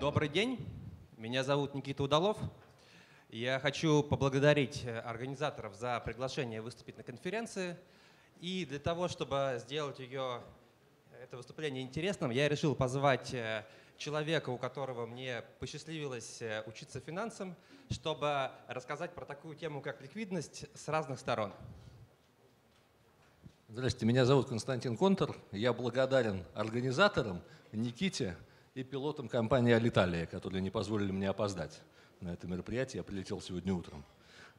Добрый день, меня зовут Никита Удалов. Я хочу поблагодарить э, организаторов за приглашение выступить на конференции. И для того, чтобы сделать ее, это выступление интересным, я решил позвать э, человека, у которого мне посчастливилось э, учиться финансам, чтобы рассказать про такую тему, как ликвидность с разных сторон. Здравствуйте, меня зовут Константин Контор. Я благодарен организаторам, Никите и пилотам компании «Алиталия», которые не позволили мне опоздать на это мероприятие. Я прилетел сегодня утром.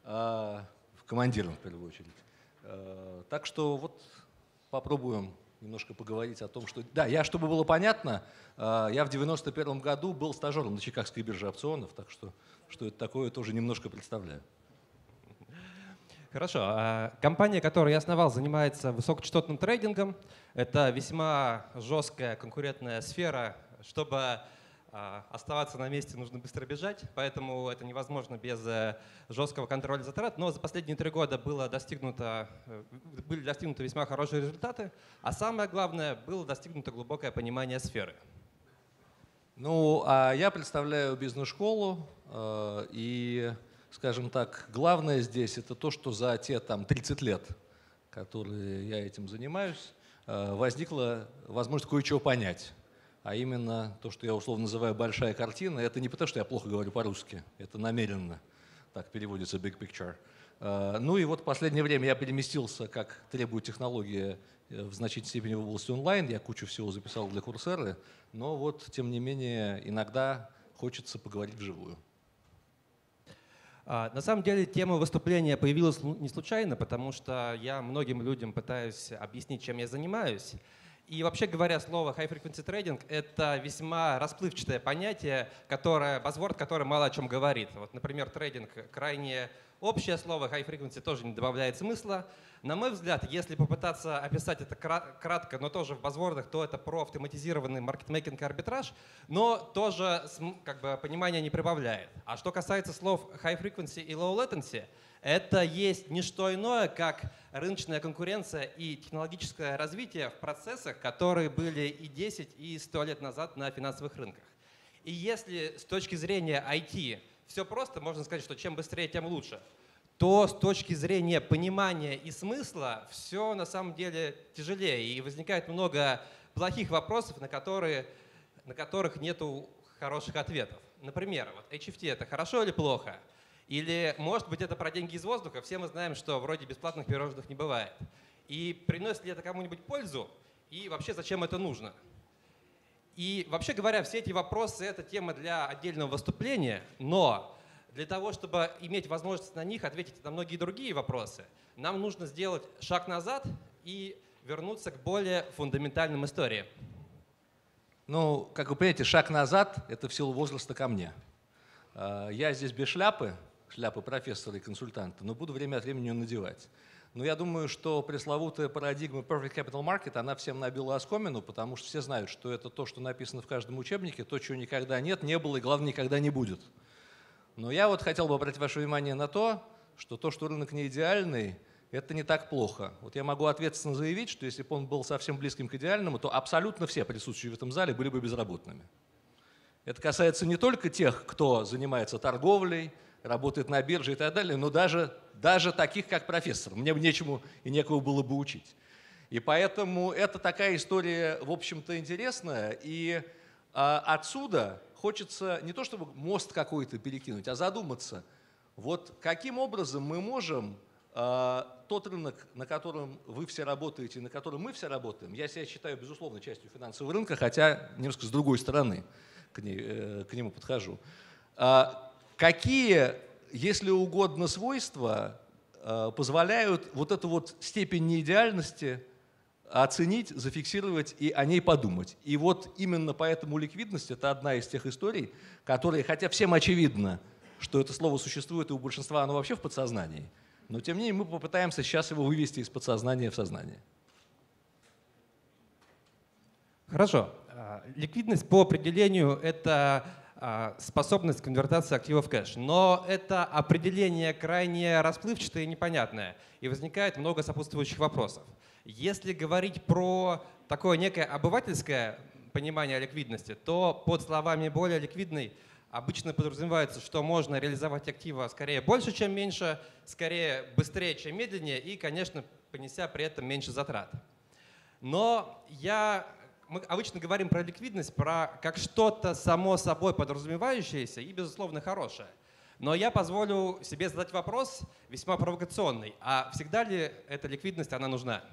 А, командиром, в первую очередь. А, так что вот попробуем немножко поговорить о том, что... Да, я, чтобы было понятно, а, я в 91 году был стажером на Чикагской бирже опционов, так что что это такое, тоже немножко представляю. Хорошо. А, компания, которую я основал, занимается высокочастотным трейдингом. Это весьма жесткая конкурентная сфера. Чтобы а, оставаться на месте, нужно быстро бежать, поэтому это невозможно без э, жесткого контроля затрат. Но за последние три года было достигнуто, э, были достигнуты весьма хорошие результаты, а самое главное, было достигнуто глубокое понимание сферы. Ну, а я представляю бизнес-школу э, и скажем так, главное здесь это то, что за те там 30 лет, которые я этим занимаюсь, возникла возможность кое-чего понять. А именно то, что я условно называю большая картина, это не потому, что я плохо говорю по-русски, это намеренно так переводится big picture. Э, ну и вот в последнее время я переместился, как требует технология, э, в значительной степени в области онлайн. Я кучу всего записал для курсеры, но вот, тем не менее, иногда хочется поговорить вживую. А, на самом деле тема выступления появилась не случайно, потому что я многим людям пытаюсь объяснить, чем я занимаюсь. И вообще говоря, слово high frequency trading — это весьма расплывчатое понятие, которое, buzzword, которое мало о чем говорит. Вот, например, трейдинг крайне Общее слово high frequency тоже не добавляет смысла. На мой взгляд, если попытаться описать это кратко, но тоже в базвордах, то это про автоматизированный маркетмейкинг и арбитраж, но тоже как бы, понимания не прибавляет. А что касается слов high frequency и low latency, это есть не что иное, как рыночная конкуренция и технологическое развитие в процессах, которые были и 10, и 100 лет назад на финансовых рынках. И если с точки зрения IT все просто, можно сказать, что чем быстрее, тем лучше, то с точки зрения понимания и смысла все на самом деле тяжелее. И возникает много плохих вопросов, на которые, на которых нет хороших ответов. Например, вот HFT это хорошо или плохо? Или, может быть, это про деньги из воздуха? Все мы знаем, что вроде бесплатных пирожных не бывает. И приносит ли это кому-нибудь пользу? И вообще, зачем это нужно? И вообще говоря, все эти вопросы — это тема для отдельного выступления, но для того, чтобы иметь возможность на них ответить на многие другие вопросы, нам нужно сделать шаг назад и вернуться к более фундаментальным историям. Ну, как вы понимаете, шаг назад — это в силу возраста ко мне. А, я здесь без шляпы, шляпы профессора и консультанта, но буду время от времени ее надевать. Но я думаю, что пресловутая парадигма Perfect Capital Market, она всем набила оскомину, потому что все знают, что это то, что написано в каждом учебнике, то, чего никогда нет, не было и, главное, никогда не будет. Но я вот хотел бы обратить ваше внимание на то, что то, что рынок не идеальный, это не так плохо. Вот я могу ответственно заявить, что если бы он был совсем близким к идеальному, то абсолютно все присутствующие в этом зале были бы безработными. Это касается не только тех, кто занимается торговлей, работает на бирже и так далее, но даже, даже таких, как профессор. Мне бы нечему и некого было бы учить. И поэтому это такая история, в общем-то, интересная. И а, отсюда хочется не то чтобы мост какой-то перекинуть, а задуматься, вот каким образом мы можем а, тот рынок, на котором вы все работаете, на котором мы все работаем, я себя считаю, безусловно, частью финансового рынка, хотя немножко с другой стороны к, ней, э, к нему подхожу. А, какие, если угодно, свойства э, позволяют вот эту вот степень неидеальности оценить, зафиксировать и о ней подумать. И вот именно поэтому ликвидность – это одна из тех историй, которые, хотя всем очевидно, что это слово существует, и у большинства оно вообще в подсознании, но тем не менее мы попытаемся сейчас его вывести из подсознания в сознание. Хорошо. А, ликвидность по определению – это способность конвертации активов в кэш. Но это определение крайне расплывчатое и непонятное, и возникает много сопутствующих вопросов. Если говорить про такое некое обывательское понимания ликвидности, то под словами более ликвидный обычно подразумевается, что можно реализовать актива скорее больше, чем меньше, скорее быстрее, чем медленнее и, конечно, понеся при этом меньше затрат. Но я, мы обычно говорим про ликвидность про как что-то само собой подразумевающееся и, безусловно, хорошее. Но я позволю себе задать вопрос весьма провокационный. А всегда ли эта ликвидность, она нужна?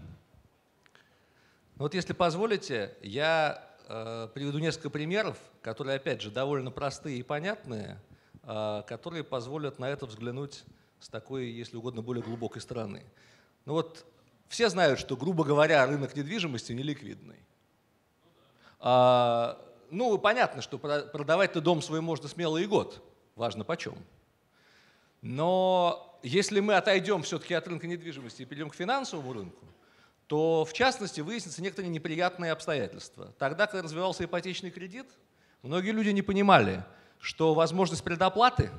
Ну вот если позволите, я э, приведу несколько примеров, которые, опять же, довольно простые и понятные, э, которые позволят на это взглянуть с такой, если угодно, более глубокой стороны. Ну вот все знают, что, грубо говоря, рынок недвижимости неликвидный. А, ну, понятно, что продавать-то дом свой можно смело и год, важно почем. Но если мы отойдем все-таки от рынка недвижимости и перейдем к финансовому рынку, то в частности выяснится некоторые неприятные обстоятельства. Тогда, когда развивался ипотечный кредит, многие люди не понимали, что возможность предоплаты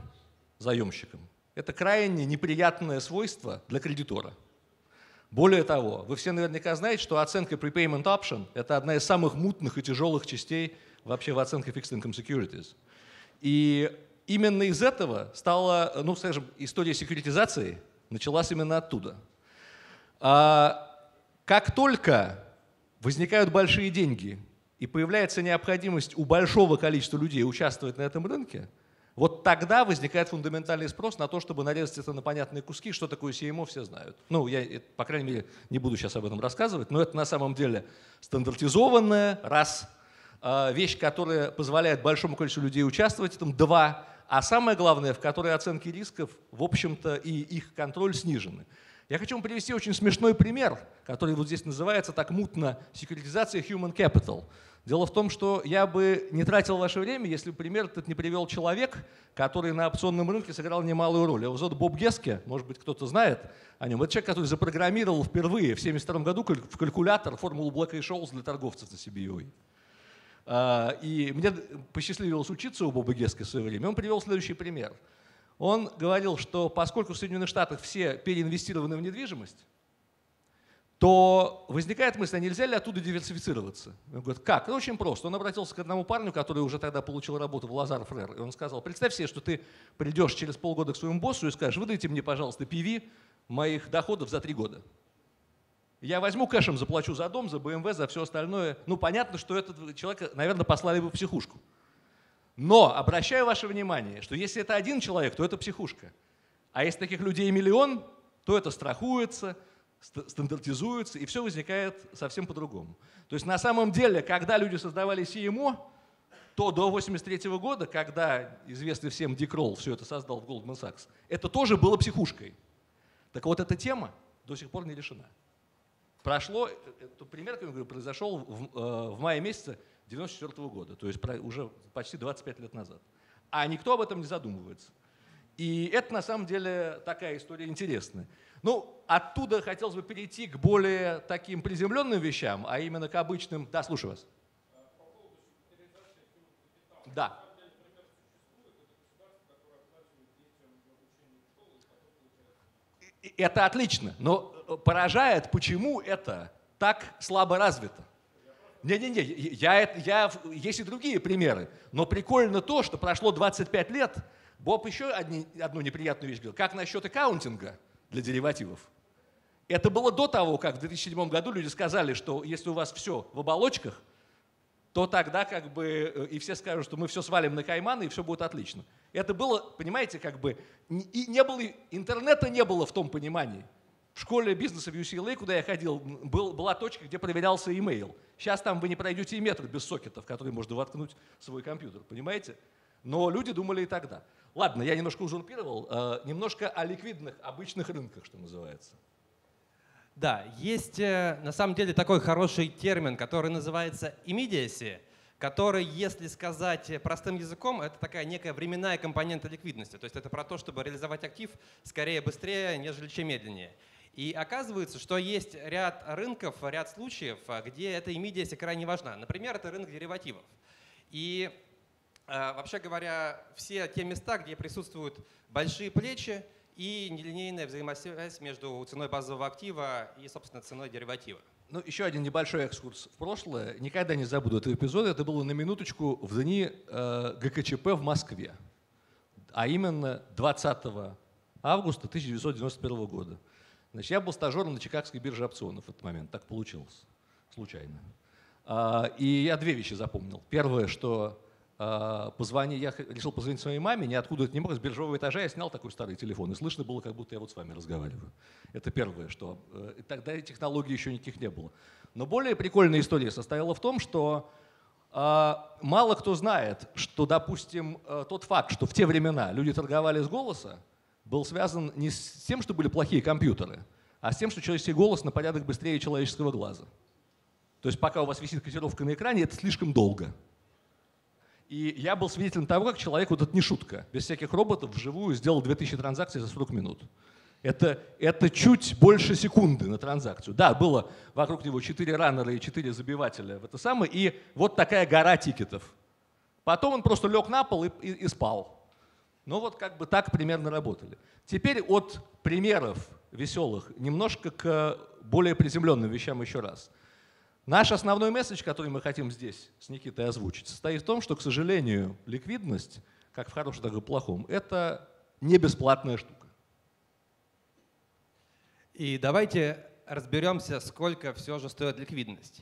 заемщикам – это крайне неприятное свойство для кредитора. Более того, вы все наверняка знаете, что оценка prepayment option – это одна из самых мутных и тяжелых частей вообще в оценке fixed income securities. И именно из этого стала, ну, скажем, история секьюритизации началась именно оттуда. А как только возникают большие деньги и появляется необходимость у большого количества людей участвовать на этом рынке, вот тогда возникает фундаментальный спрос на то, чтобы нарезать это на понятные куски. Что такое CMO, все знают. Ну, я, по крайней мере, не буду сейчас об этом рассказывать, но это на самом деле стандартизованная, раз, а, вещь, которая позволяет большому количеству людей участвовать, в этом два, а самое главное, в которой оценки рисков, в общем-то, и их контроль снижены. Я хочу вам привести очень смешной пример, который вот здесь называется так мутно «секретизация human capital». Дело в том, что я бы не тратил ваше время, если бы пример этот не привел человек, который на опционном рынке сыграл немалую роль. Его зовут Боб Геске, может быть, кто-то знает о нем. Это человек, который запрограммировал впервые в 1972 году в калькулятор формулу Black Scholes для торговцев на CBOE. А, и мне посчастливилось учиться у Боба Гески в свое время. Он привел следующий пример – он говорил, что поскольку в Соединенных Штатах все переинвестированы в недвижимость, то возникает мысль, а нельзя ли оттуда диверсифицироваться? Он говорит, как? Ну, очень просто. Он обратился к одному парню, который уже тогда получил работу в Лазар Фрер, и он сказал, представь себе, что ты придешь через полгода к своему боссу и скажешь, выдайте мне, пожалуйста, PV моих доходов за три года. Я возьму кэшем, заплачу за дом, за БМВ, за все остальное. Ну, понятно, что этот человек, наверное, послали бы в психушку. Но обращаю ваше внимание, что если это один человек, то это психушка. А если таких людей миллион, то это страхуется, стандартизуется, и все возникает совсем по-другому. То есть на самом деле, когда люди создавали CMO, то до 1983 года, когда известный всем Дик Ролл все это создал в Goldman Sachs, это тоже было психушкой. Так вот, эта тема до сих пор не решена. Прошло, это пример, как я говорю, произошел в, э, в мае месяце 1994 года, то есть уже почти 25 лет назад. А никто об этом не задумывается. И это на самом деле такая история интересная. Ну, оттуда хотелось бы перейти к более таким приземленным вещам, а именно к обычным... Да, слушаю вас. Да. Это отлично, но поражает, почему это так слабо развито. Не-не-не, я, я, есть и другие примеры. Но прикольно то, что прошло 25 лет, Боб еще одни, одну неприятную вещь говорил. Как насчет аккаунтинга для деривативов? Это было до того, как в 2007 году люди сказали, что если у вас все в оболочках, то тогда как бы э, и все скажут, что мы все свалим на Кайманы, и все будет отлично. Это было, понимаете, как бы, и не было, интернета не было в том понимании. В школе бизнеса в UCLA, куда я ходил, был, была точка, где проверялся имейл. Сейчас там вы не пройдете и метр без сокетов, в которые можно воткнуть свой компьютер, понимаете? Но люди думали и тогда. Ладно, я немножко узурпировал. Э, немножко о ликвидных, обычных рынках, что называется. Да, есть э, на самом деле такой хороший термин, который называется immediacy, который, если сказать простым языком, это такая некая временная компонента ликвидности. То есть это про то, чтобы реализовать актив скорее быстрее, нежели чем медленнее. И оказывается, что есть ряд рынков, ряд случаев, а, где эта immediacy крайне важна. Например, это рынок деривативов. И вообще говоря, все те места, где присутствуют большие плечи и нелинейная взаимосвязь между ценой базового актива и, собственно, ценой дериватива. Ну, еще один небольшой экскурс в прошлое. Никогда не забуду этого эпизода. Это было на минуточку в дни э, ГКЧП в Москве. А именно 20 августа 1991 года. Значит, я был стажером на Чикагской бирже опционов в этот момент. Так получилось. Случайно. А, и я две вещи запомнил. Первое, что а, позвони, я решил позвонить своей маме, ниоткуда это не мог, с биржевого этажа я снял такой старый телефон, и слышно было, как будто я вот с вами разговариваю. Это первое, что... Э, тогда технологий еще никаких не было. Но более прикольная история состояла в том, что э, мало кто знает, что, допустим, э, тот факт, что в те времена люди торговали с голоса, был связан не с тем, что были плохие компьютеры, а с тем, что человеческий голос на порядок быстрее человеческого глаза. То есть пока у вас висит котировка на экране, это слишком долго. И я был свидетелем того, как человек, вот это не шутка, без всяких роботов вживую сделал 2000 транзакций за 40 минут. Это, это чуть больше секунды на транзакцию. Да, было вокруг него 4 раннера и 4 забивателя в это самое, и вот такая гора тикетов. Потом он просто лег на пол и, и, и спал. Ну вот как бы так примерно работали. Теперь от примеров веселых немножко к более приземленным вещам еще раз. Наш основной месседж, который мы хотим здесь с Никитой озвучить, состоит в том, что, к сожалению, ликвидность, как в хорошем, так и в плохом, это не бесплатная штука. И давайте разберемся, сколько все же стоит ликвидность.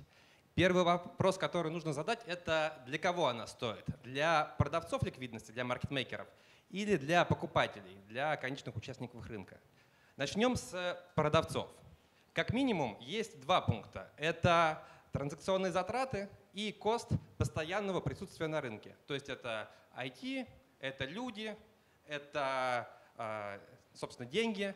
Первый вопрос, который нужно задать, это для кого она стоит? Для продавцов ликвидности, для маркетмейкеров или для покупателей, для конечных участников рынка? Начнем с продавцов. Как минимум есть два пункта. Это транзакционные затраты и кост постоянного присутствия на рынке. То есть это IT, это люди, это, а, собственно, деньги.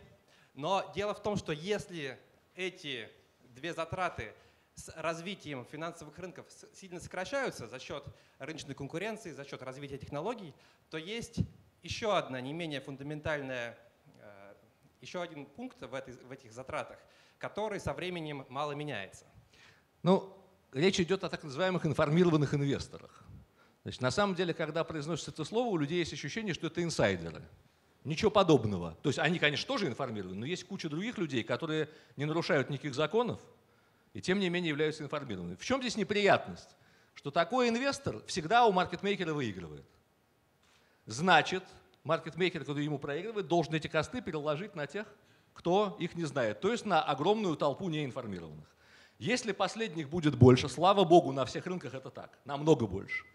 Но дело в том, что если эти две затраты с развитием финансовых рынков сильно сокращаются за счет рыночной конкуренции, за счет развития технологий, то есть еще одна не менее фундаментальная, а, еще один пункт в, в этих затратах, который со временем мало меняется. Ну, речь идет о так называемых информированных инвесторах. Значит, на самом деле, когда произносится это слово, у людей есть ощущение, что это инсайдеры. Ничего подобного. То есть они, конечно, тоже информированы, но есть куча других людей, которые не нарушают никаких законов и тем не менее являются информированными. В чем здесь неприятность? Что такой инвестор всегда у маркетмейкера выигрывает. Значит, маркетмейкер, который ему проигрывает, должен эти косты переложить на тех, кто их не знает, то есть на огромную толпу неинформированных. Если последних будет больше, слава богу, на всех рынках это так, намного больше,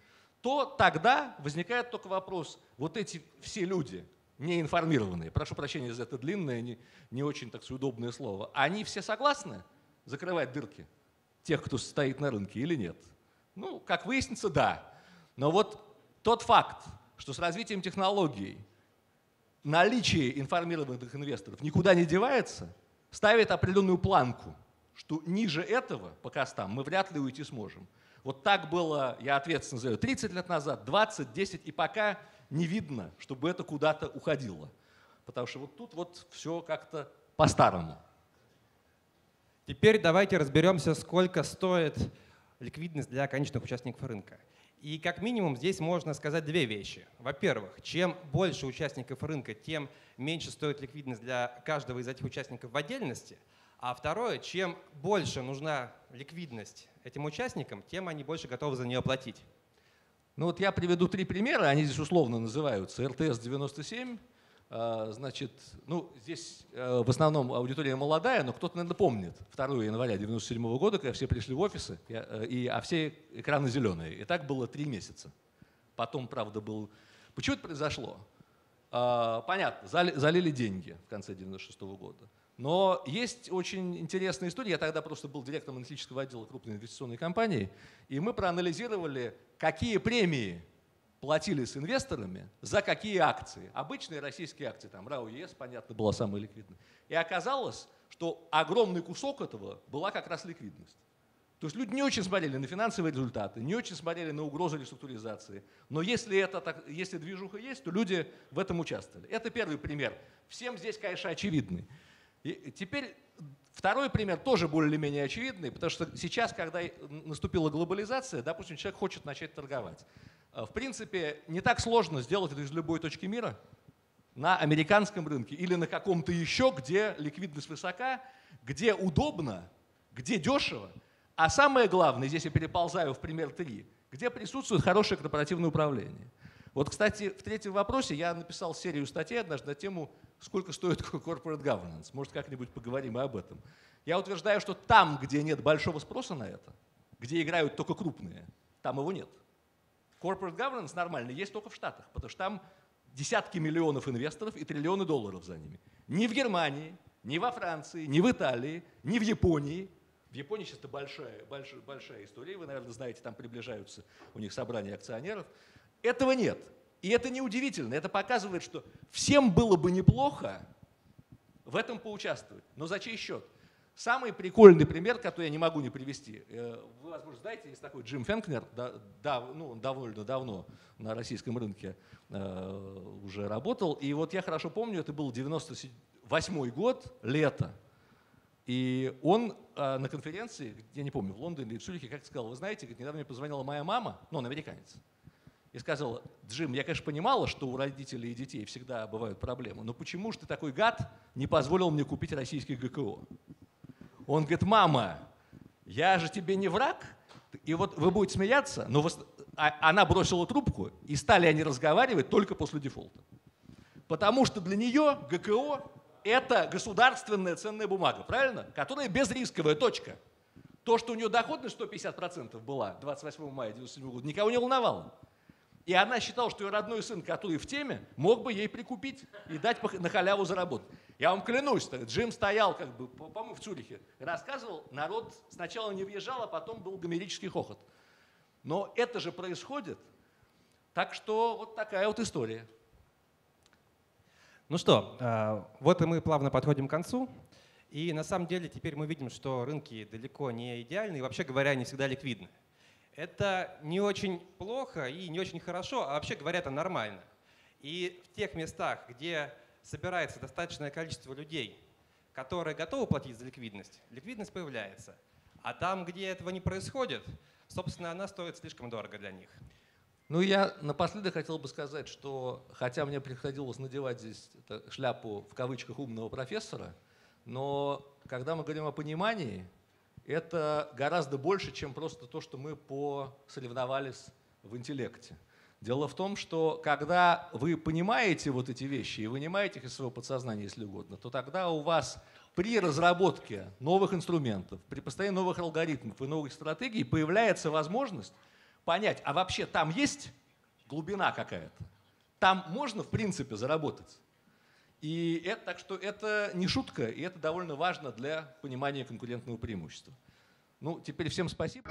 то тогда возникает только вопрос, вот эти все люди, неинформированные, прошу прощения за это длинное, не, не очень так удобное слово, они все согласны закрывать дырки тех, кто стоит на рынке или нет? Ну, как выяснится, да. Но вот тот факт, что с развитием технологий наличие информированных инвесторов никуда не девается, ставит определенную планку – что ниже этого по костам мы вряд ли уйти сможем. Вот так было, я ответственно заявляю, 30 лет назад, 20, 10, и пока не видно, чтобы это куда-то уходило. Потому что вот тут вот все как-то по-старому. Теперь давайте разберемся, сколько стоит ликвидность для конечных участников рынка. И как минимум здесь можно сказать две вещи. Во-первых, чем больше участников рынка, тем меньше стоит ликвидность для каждого из этих участников в отдельности – а второе, чем больше нужна ликвидность этим участникам, тем они больше готовы за нее платить. Ну вот я приведу три примера, они здесь условно называются. РТС-97, а, значит, ну здесь э, в основном аудитория молодая, но кто-то, наверное, помнит 2 января 1997 года, когда все пришли в офисы, э, и, а все экраны зеленые. И так было три месяца. Потом, правда, был... Почему это произошло? А, понятно, залили деньги в конце 96 года. Но есть очень интересная история. Я тогда просто был директором аналитического отдела крупной инвестиционной компании, и мы проанализировали, какие премии платили с инвесторами за какие акции. Обычные российские акции, там РАО ЕС, понятно, была самая ликвидная. И оказалось, что огромный кусок этого была как раз ликвидность. То есть люди не очень смотрели на финансовые результаты, не очень смотрели на угрозы реструктуризации. Но если, это так, если движуха есть, то люди в этом участвовали. Это первый пример. Всем здесь, конечно, очевидный. И теперь второй пример тоже более-менее очевидный, потому что сейчас, когда наступила глобализация, допустим, человек хочет начать торговать. Э, в принципе, не так сложно сделать это из любой точки мира на американском рынке или на каком-то еще, где ликвидность высока, где удобно, где дешево, а самое главное, здесь я переползаю в пример 3, где присутствует хорошее корпоративное управление. Вот, кстати, в третьем вопросе я написал серию статей однажды на тему, сколько стоит corporate governance. Может, как-нибудь поговорим и об этом. Я утверждаю, что там, где нет большого спроса на это, где играют только крупные, там его нет. Corporate governance нормально есть только в Штатах, потому что там десятки миллионов инвесторов и триллионы долларов за ними. Ни в Германии, ни во Франции, ни в Италии, ни в Японии. В Японии сейчас это большая, большая, большая история, вы, наверное, знаете, там приближаются у них собрания акционеров. Этого нет. И это неудивительно. Это показывает, что всем было бы неплохо в этом поучаствовать. Но за чей счет? Самый прикольный пример, который я не могу не привести. Э, вы, возможно, знаете, есть такой Джим Фенкнер, да, да, ну, довольно давно на российском рынке э, уже работал. И вот я хорошо помню, это был 98 год, лето. И он э, на конференции, я не помню, в Лондоне или в Цюрихе, как сказал, вы знаете, недавно мне позвонила моя мама, ну, он американец, и сказала, Джим, я, конечно, понимала, что у родителей и детей всегда бывают проблемы, но почему же ты такой гад не позволил мне купить российский ГКО? Он говорит, мама, я же тебе не враг. И вот вы будете смеяться, но вы... а, она бросила трубку, и стали они разговаривать только после дефолта. Потому что для нее ГКО – это государственная ценная бумага, правильно? Которая безрисковая, точка. То, что у нее доходность 150% была 28 мая 1997 года, никого не волновало. И она считала, что ее родной сын, который в теме, мог бы ей прикупить и дать на халяву заработать. Я вам клянусь, Джим стоял, как бы, по-моему, в Цюрихе, рассказывал, народ сначала не въезжал, а потом был гомерический хохот. Но это же происходит. Так что вот такая вот история. Ну что, а, вот и мы плавно подходим к концу. И на самом деле теперь мы видим, что рынки далеко не идеальны и, вообще говоря, не всегда ликвидны. Это не очень плохо и не очень хорошо, а вообще говоря, это нормально. И в тех местах, где собирается достаточное количество людей, которые готовы платить за ликвидность, ликвидность появляется. А там, где этого не происходит, собственно, она стоит слишком дорого для них. Ну, я напоследок хотел бы сказать, что хотя мне приходилось надевать здесь шляпу в кавычках умного профессора, но когда мы говорим о понимании, это гораздо больше, чем просто то, что мы посоревновались в интеллекте. Дело в том, что когда вы понимаете вот эти вещи и вынимаете их из своего подсознания, если угодно, то тогда у вас при разработке новых инструментов, при постоянии новых алгоритмов и новых стратегий появляется возможность понять, а вообще там есть глубина какая-то? Там можно, в принципе, заработать? И это, так что это не шутка, и это довольно важно для понимания конкурентного преимущества. Ну, теперь всем спасибо.